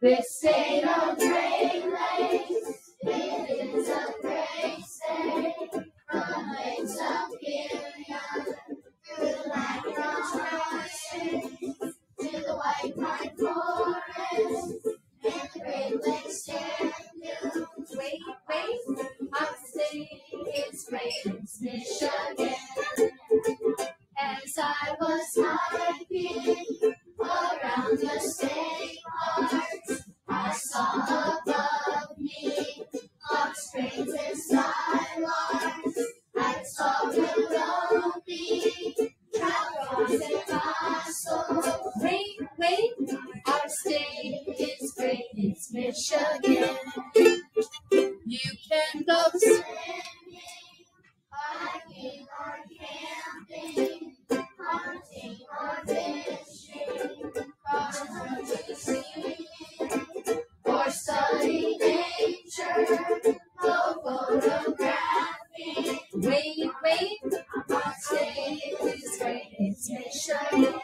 This ain't a great place. It is a great state. From Lake Superior through the Line to the White Pine Forest and the Great Lakes Dunes. Wait, wait, I'm saying it's great. It's Michigan. As I was hiking state is great. It's Michigan. You can go swimming, hiking or camping, hunting or fishing, cross country skiing, or study nature, go photographing. Wait, wait, our state is great. It's Michigan.